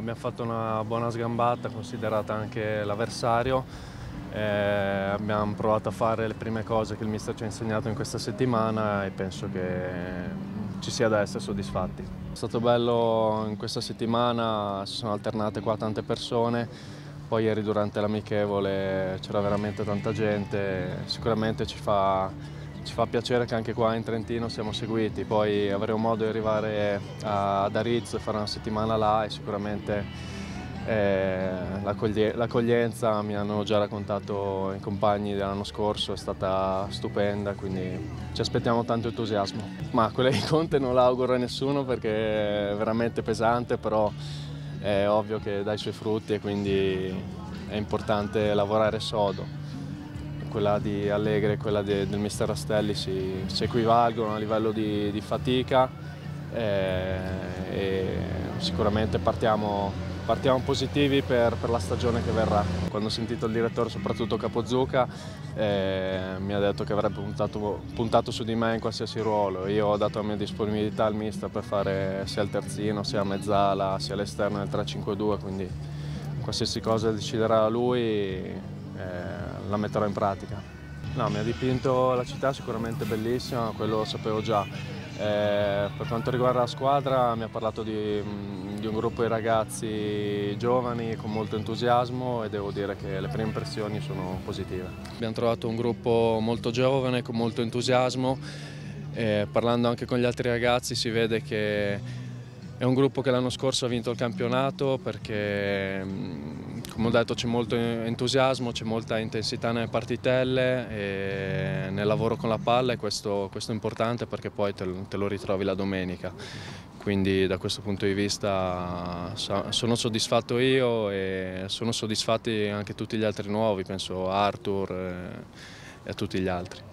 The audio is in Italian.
Mi ha fatto una buona sgambata, considerata anche l'avversario. Eh, abbiamo provato a fare le prime cose che il mister ci ha insegnato in questa settimana e penso che ci sia da essere soddisfatti. È stato bello in questa settimana, si sono alternate qua tante persone, poi ieri durante l'amichevole c'era veramente tanta gente, sicuramente ci fa ci fa piacere che anche qua in Trentino siamo seguiti, poi avremo modo di arrivare ad Arizzo e fare una settimana là e sicuramente eh, l'accoglienza mi hanno già raccontato i compagni dell'anno scorso, è stata stupenda, quindi ci aspettiamo tanto entusiasmo. Ma quella di Conte non l'auguro a nessuno perché è veramente pesante, però è ovvio che dà i suoi frutti e quindi è importante lavorare sodo quella di Allegri e quella di, del mister Rastelli si, si, equivalgono a livello di, di fatica eh, e sicuramente partiamo, partiamo positivi per, per, la stagione che verrà. Quando ho sentito il direttore, soprattutto Capozucca, eh, mi ha detto che avrebbe puntato, puntato, su di me in qualsiasi ruolo. Io ho dato la mia disponibilità al mister per fare sia il terzino, sia mezzala, sia all'esterno del 3-5-2, quindi qualsiasi cosa deciderà lui eh, la metterò in pratica. No, mi ha dipinto la città sicuramente bellissima, quello lo sapevo già. Eh, per quanto riguarda la squadra mi ha parlato di, di, un gruppo di ragazzi giovani con molto entusiasmo e devo dire che le prime impressioni sono positive. Abbiamo trovato un gruppo molto giovane con molto entusiasmo e parlando anche con gli altri ragazzi si vede che è un gruppo che l'anno scorso ha vinto il campionato perché come ho detto c'è molto entusiasmo, c'è molta intensità nelle partitelle e nel lavoro con la palla e questo, questo è importante perché poi te, te, lo ritrovi la domenica. Quindi da questo punto di vista sono soddisfatto io e sono soddisfatti anche tutti gli altri nuovi, penso a Arthur e a tutti gli altri.